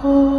后